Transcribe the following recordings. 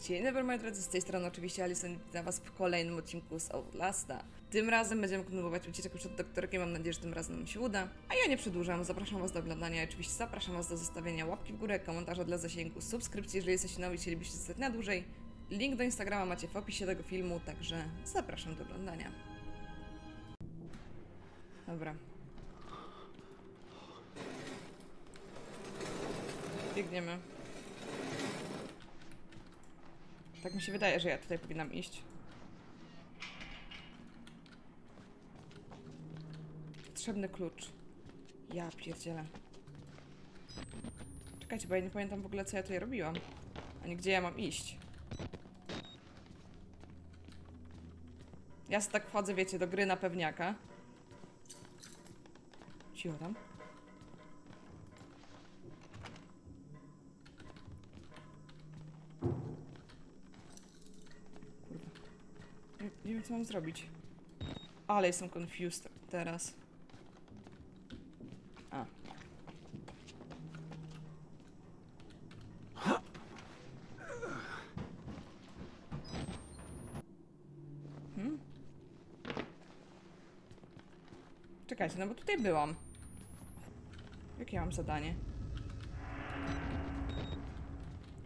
Dzień dobry moi drodzy, z tej strony oczywiście Alison witam was w kolejnym odcinku z Outlasta. Tym razem będziemy kontynuować ucieczkę przed doktorkiem, mam nadzieję, że tym razem nam się uda. A ja nie przedłużam, zapraszam was do oglądania i oczywiście zapraszam was do zostawienia łapki w górę, komentarza dla zasięgu, subskrypcji, jeżeli jesteście nowi i chcielibyście zostać na dłużej. Link do Instagrama macie w opisie tego filmu, także zapraszam do oglądania. Dobra. Biegniemy. Tak mi się wydaje, że ja tutaj powinnam iść. Potrzebny klucz. Ja pierdzielę. Czekajcie, bo ja nie pamiętam w ogóle, co ja tutaj robiłam. Ani gdzie ja mam iść. Ja tak wchodzę, wiecie, do gry na pewniaka. Cicho tam. Wiem, co mam zrobić. Ale jestem confused teraz. A. Hmm? Czekajcie, no bo tutaj byłam. Jakie ja mam zadanie?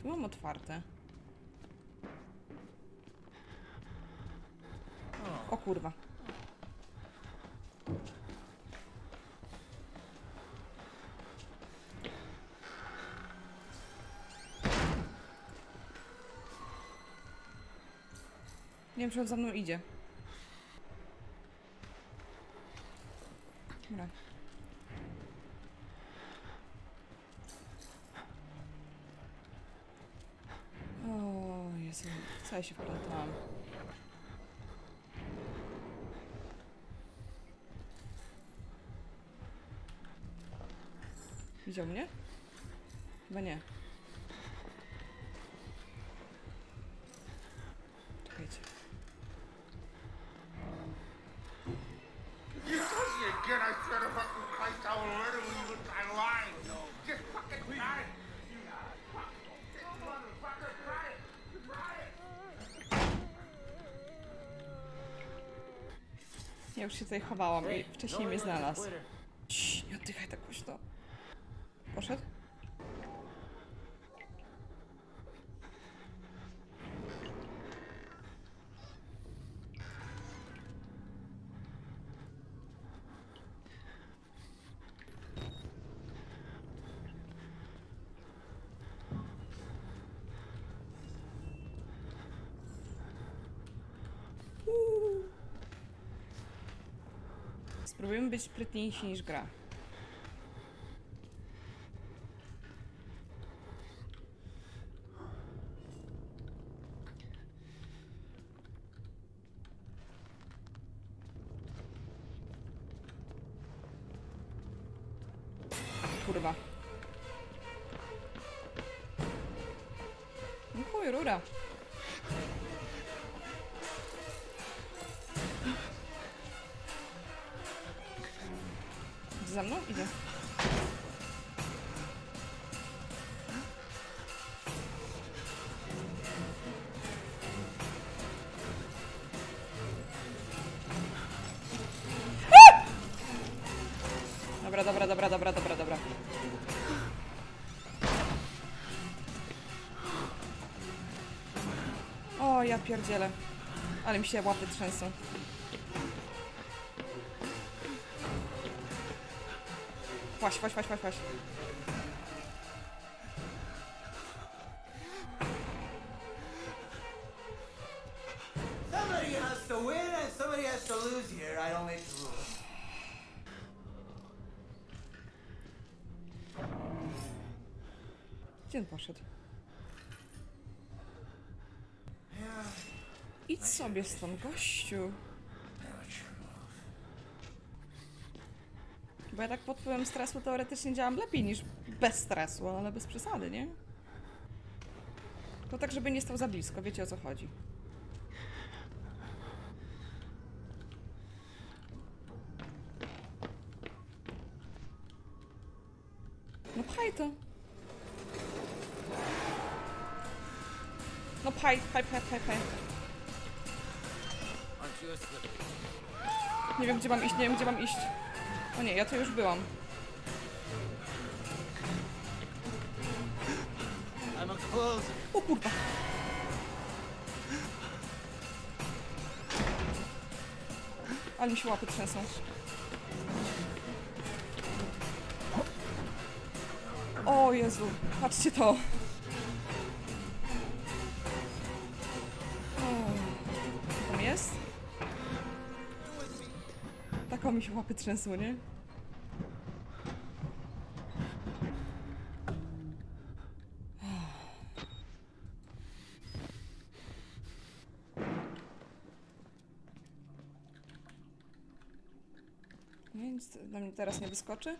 Tu mam otwarte. O kurwa. Nie wiem, czy on za mną idzie. Dobra. O Jezu, co ja się wplątałam. Widział mnie? Chyba nie. Czekajcie. You get I swear to fucking Christ, I will literally even try lying. Just fucking try it. You fucking motherfucker, try it. Try it. Ja już się tutaj chowałam i wcześniej mnie znalazł. Cii, nie oddychaj tak głośno. Poszedł? Spróbujemy być sprytniejsi niż gra. Kurwa. No chuj, rura. Za mną? A! Dobra, dobra, dobra, dobra, dobra, dobra. O, ja pierdzielę. Ale mi się łapy trzęsą. Właśnie, właśnie, właśnie, właśnie. Somebody has to win and somebody has to lose here. I don't make the rules. Gdzie on poszedł? Idź sobie stąd, gościu. Bo ja tak pod wpływem stresu teoretycznie działam lepiej niż bez stresu, ale bez przesady, nie? Tylko tak, żeby nie stał za blisko, wiecie o co chodzi. No pchaj to. No paj. Aren't you a slippery? Nie wiem, gdzie mam iść, nie wiem, gdzie mam iść. O nie, ja tu już byłam. O kurwa. Ale mi się łapy trzęsą. O Jezu, patrzcie to. Mi się łapy trzęsą, nie? Nie, nic na mnie teraz nie wyskoczy.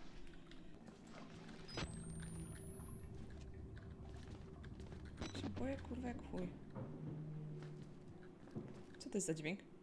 Się boję, kurwa, jak chuj. Co to jest za dźwięk?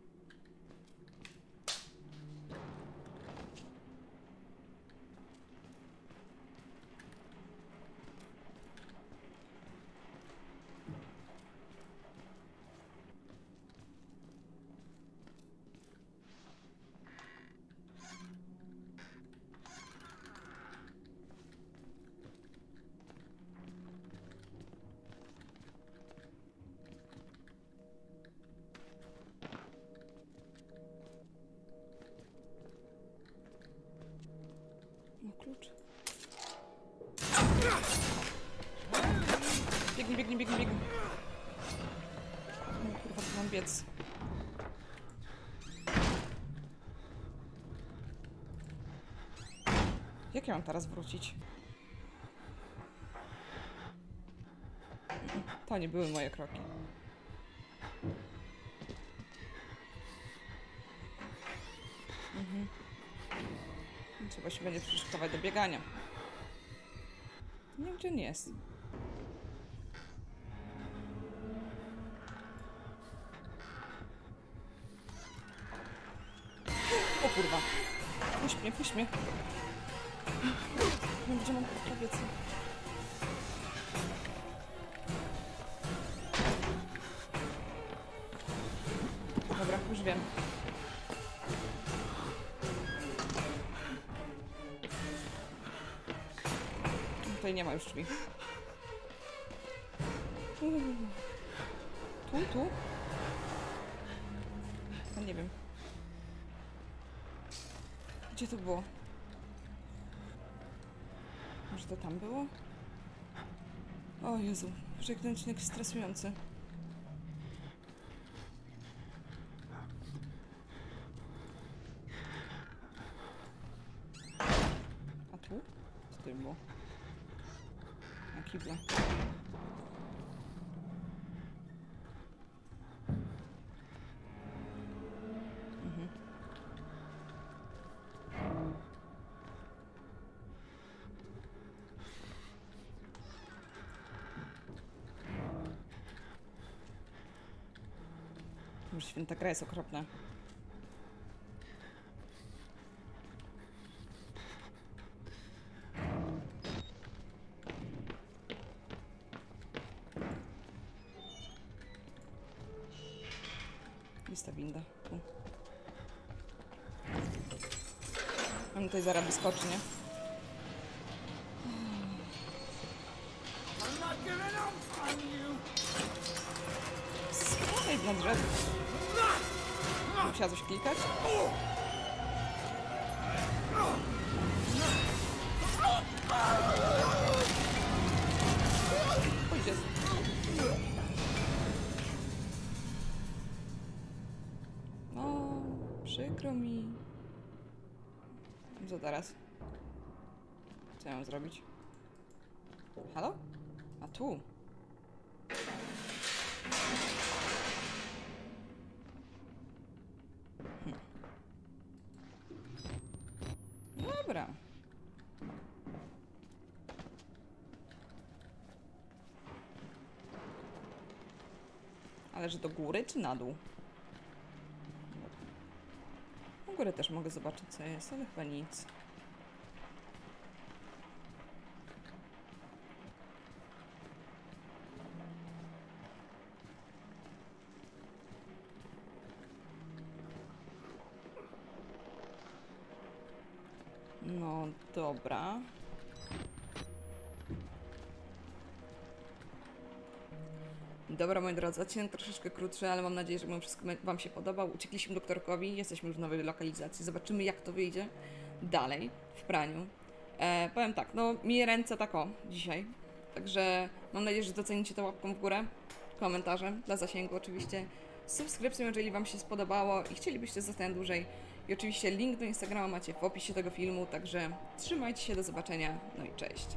Klucz. Biegnij, biegnij, biegnij, biegnij. No kurwa, tu mam biec. Jak ja mam teraz wrócić? To nie były moje kroki. Trzeba się będzie przyszykować do biegania. Nie gdzie on jest. O kurwa. Puść mnie, puść mnie. Nie gdzie mam kobiecę. Dobra, już wiem. Tutaj nie ma już drzwi. Tu, tu? A nie wiem. Gdzie to było? Może to tam było? O Jezu, żegnęcznik stresujący. A tu? Co to było? Na kible. Mhm. Już święta gra jest okropna. Jest ta winda. On tutaj zaraz wyskoczy, nie? Spadaj na drzewo. Musiała coś klikać? No, przykro mi. Co teraz? Co ja mam zrobić? Halo? A tu? Dobra. Ale że do góry czy na dół? U góry też mogę zobaczyć co jest, ale chyba nic. O, dobra. Dobra, moi drodzy, odcinek troszeczkę krótszy, ale mam nadzieję, że mimo wszystko Wam się podobał. Uciekliśmy doktorkowi, jesteśmy już w nowej lokalizacji. Zobaczymy, jak to wyjdzie dalej w praniu. E, powiem tak, no mi ręce tak o dzisiaj. Także mam nadzieję, że docenicie to łapką w górę, komentarzem, dla zasięgu oczywiście, subskrypcją, jeżeli Wam się spodobało i chcielibyście zostać dłużej. I oczywiście link do Instagrama macie w opisie tego filmu, także trzymajcie się, do zobaczenia, no i cześć.